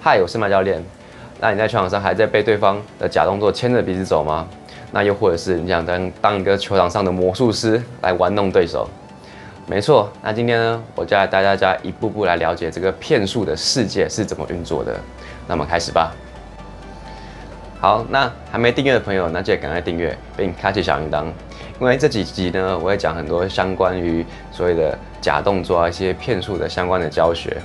嗨，我是麦教练。那你在球场上还在被对方的假动作牵着鼻子走吗？那又或者是你想当当一个球场上的魔术师来玩弄对手？没错。那今天呢，我就来带大家一步步来了解这个骗术的世界是怎么运作的。那么开始吧。好，那还没订阅的朋友，那就赶快订阅并开启小铃铛，因为这几集呢，我会讲很多相关于所谓的假动作啊、一些骗术的相关的教学。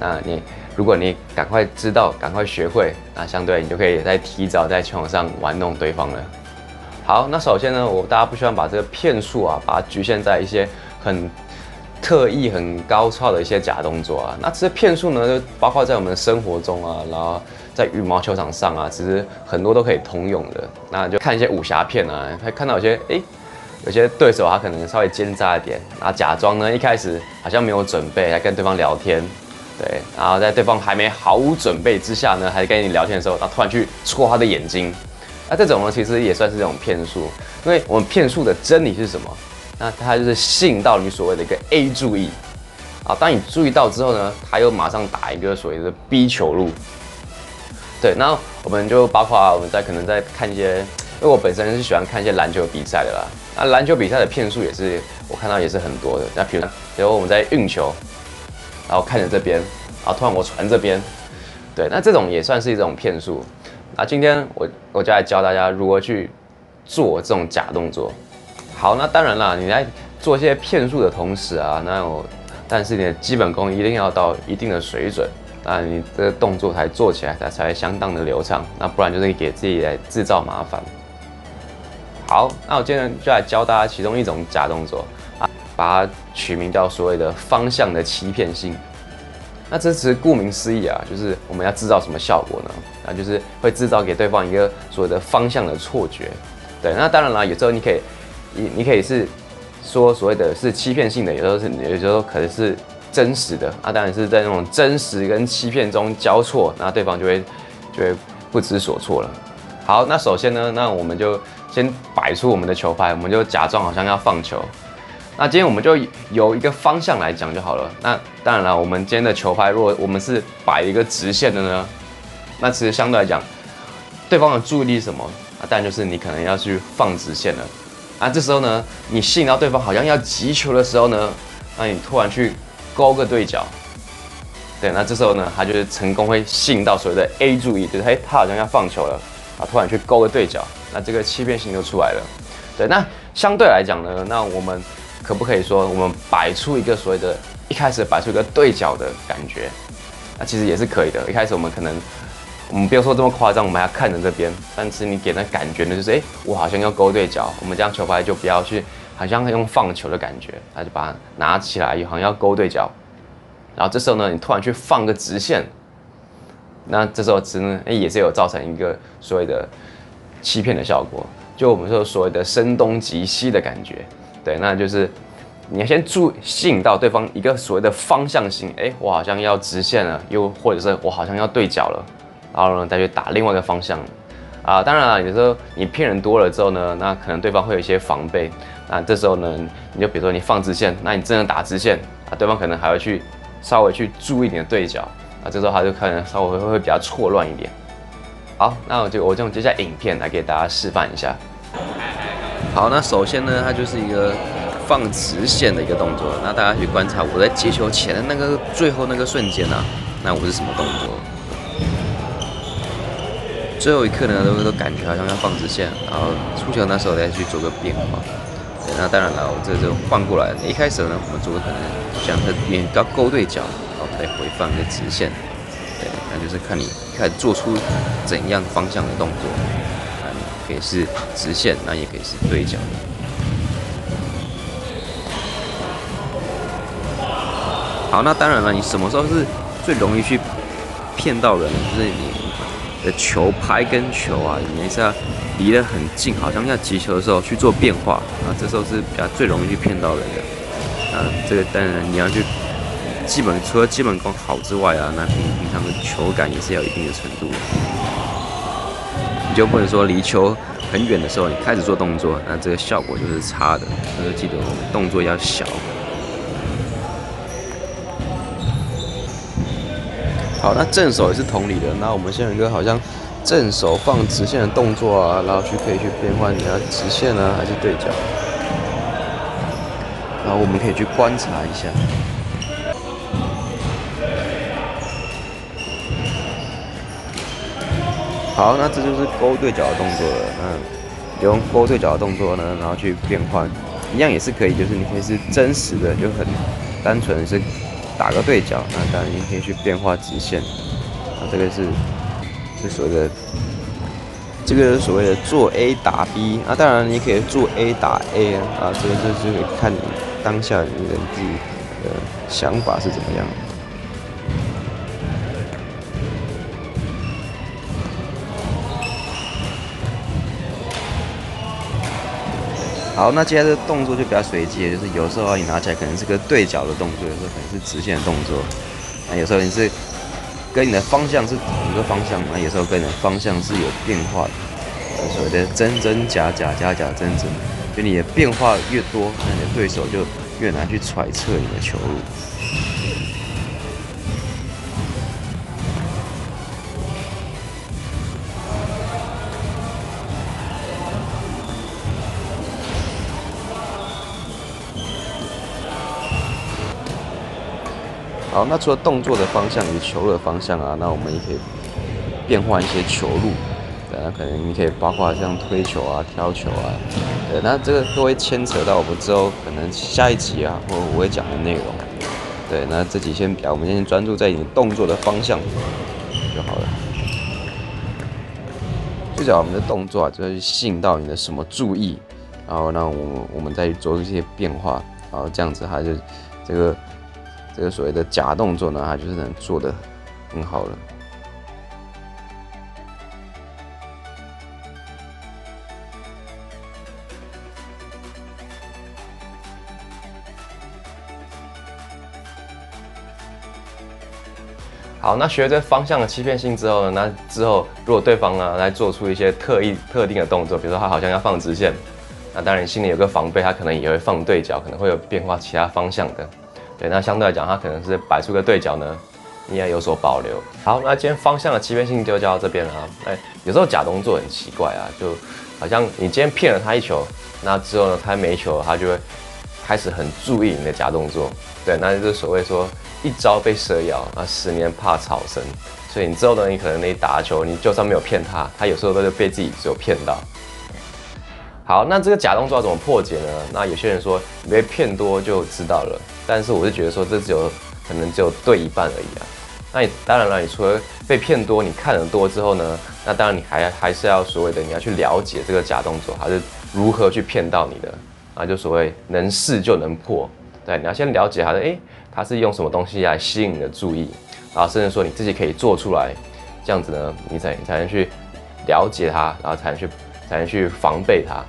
那你如果你赶快知道、赶快学会，那相对你就可以在提早在球场上玩弄对方了。好，那首先呢，我大家不希望把这个骗术啊，把它局限在一些很特意、很高超的一些假动作啊。那这些骗术呢，就包括在我们生活中啊，然后在羽毛球场上啊，其实很多都可以通用的。那就看一些武侠片啊，会看到有些哎，有些对手他可能稍微奸诈一点，然后假装呢一开始好像没有准备来跟对方聊天。对，然后在对方还没毫无准备之下呢，还跟你聊天的时候，他突然去戳他的眼睛，那这种呢，其实也算是这种骗术，因为我们骗术的真理是什么？那它就是吸引到你所谓的一个 A 注意，啊，当你注意到之后呢，他又马上打一个所谓的 B 球路。对，那我们就包括我们在可能在看一些，因为我本身是喜欢看一些篮球比赛的啦，那篮球比赛的骗术也是我看到也是很多的，那比如，比如我们在运球。然后看着这边，然后突然我传这边，对，那这种也算是一种骗术。那今天我我就来教大家如何去做这种假动作。好，那当然了，你在做一些骗术的同时啊，那有，但是你的基本功一定要到一定的水准，那你这个动作才做起来才才相当的流畅。那不然就是给自己来制造麻烦。好，那我今天就来教大家其中一种假动作。把它取名叫所谓的方向的欺骗性。那这其实顾名思义啊，就是我们要制造什么效果呢？那就是会制造给对方一个所谓的方向的错觉。对，那当然了，有时候你可以，你你可以是说所谓的是欺骗性的，有时候是有时候可能是真实的。啊，当然是在那种真实跟欺骗中交错，那对方就会就会不知所措了。好，那首先呢，那我们就先摆出我们的球拍，我们就假装好像要放球。那今天我们就由一个方向来讲就好了。那当然了，我们今天的球拍，如果我们是摆一个直线的呢，那其实相对来讲，对方的注意力什么？啊，当然就是你可能要去放直线了。啊，这时候呢，你吸引到对方好像要击球的时候呢，那你突然去勾个对角，对，那这时候呢，他就是成功会吸引到所谓的 A 注意，就是嘿，他好像要放球了，啊，突然去勾个对角，那这个欺骗性就出来了。对，那相对来讲呢，那我们。可不可以说我们摆出一个所谓的，一开始摆出一个对角的感觉，那其实也是可以的。一开始我们可能，我们不要说这么夸张，我们还要看着这边，但是你给的感觉呢，就是哎，我好像要勾对角，我们这样球拍就不要去，好像用放球的感觉，那就把它拿起来，好像要勾对角，然后这时候呢，你突然去放个直线，那这时候只能哎也是有造成一个所谓的欺骗的效果，就我们说所谓的声东击西的感觉。对，那就是你要先注吸引到对方一个所谓的方向性，哎，我好像要直线了，又或者是我好像要对角了，然后呢再去打另外一个方向，啊，当然了，有时候你骗人多了之后呢，那可能对方会有一些防备，那这时候呢，你就比如说你放直线，那你真的打直线啊，对方可能还会去稍微去注意你的对角，啊，这时候他就可能稍微会会比较错乱一点。好，那我就我就用接下来影片来给大家示范一下。好，那首先呢，它就是一个放直线的一个动作。那大家去观察我在接球前的那个最后那个瞬间啊，那我是什么动作？最后一刻呢，都都感觉好像要放直线，然后出球那时候再去做个变化。对，那当然了，我这就换过来。一开始呢，我们做的可能像是比较勾对角，然后再回放一个直线。对，那就是看你开始做出怎样方向的动作。可以是直线，那也可以是对角。好，那当然了，你什么时候是最容易去骗到人？就是你的球拍跟球啊，你是要离得很近，好像要击球的时候去做变化啊，这时候是比较最容易去骗到人的。啊，这个当然你要去基本除了基本功好之外啊，那平平常的球感也是要一定的程度。你就不能说离球很远的时候你开始做动作，那这个效果就是差的。所以记得动作要小。好，那正手也是同理的。那我们现在有一个好像正手放直线的动作啊，然后去可以去变换你要直线呢还是对角，然后我们可以去观察一下。好，那这就是勾对角的动作了。那用勾对角的动作呢，然后去变换，一样也是可以，就是你可以是真实的，就很单纯是打个对角。那当然你可以去变化直线。那这个是是所谓的，这个是所谓的做 A 打 B。那当然你可以做 A 打 A 啊，这个就是看你当下你的自己的想法是怎么样。好，那接下来的动作就比较随机，就是有时候你拿起来可能是个对角的动作，有时候可能是直线的动作，那有时候你是跟你的方向是同一个方向，那有时候跟你的方向是有变化的，所谓的真真假假，假假真真，就你的变化越多，那你的对手就越难去揣测你的球路。好，那除了动作的方向与球的方向啊，那我们也可以变换一些球路。对，那可能你可以包括像推球啊、挑球啊。对，那这个都会牵扯到我们之后可能下一集啊，或我会讲的内容。对，那这几先比较，我们先专注在你动作的方向就好了。最早我们的动作啊，就会吸引到你的什么注意，然后那我我们再去做一些变化，然后这样子它就这个。这个所谓的假动作呢，它就是能做的很好了。好，那学这方向的欺骗性之后呢，那之后如果对方呢来做出一些特意特定的动作，比如说他好像要放直线，那当然心里有个防备，他可能也会放对角，可能会有变化其他方向的。对，那相对来讲，它可能是摆出个对角呢，应该有所保留。好，那今天方向的欺骗性就教到这边了啊。哎，有时候假动作很奇怪啊，就好像你今天骗了他一球，那之后呢，他没球，他就会开始很注意你的假动作。对，那就是所谓说一朝被蛇咬，啊十年怕草绳。所以你之后呢，你可能你打球，你就算没有骗他，他有时候都是被自己有骗到。好，那这个假动作要怎么破解呢？那有些人说你被骗多就知道了，但是我是觉得说这只有可能只有对一半而已啊。那你当然了，你除了被骗多，你看得多之后呢，那当然你还还是要所谓的你要去了解这个假动作，还是如何去骗到你的啊？就所谓能试就能破，对，你要先了解他的，诶，他是用什么东西来吸引你的注意，然后甚至说你自己可以做出来，这样子呢，你才你才能去了解他，然后才能去才能去防备他。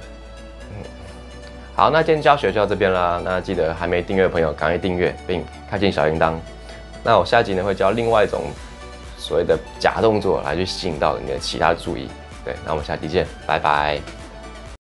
好，那今天教学就到这边啦。那记得还没订阅的朋友赶快订阅并开启小铃铛。那我下集呢会教另外一种所谓的假动作来去吸引到你的其他注意。对，那我们下期见，拜拜。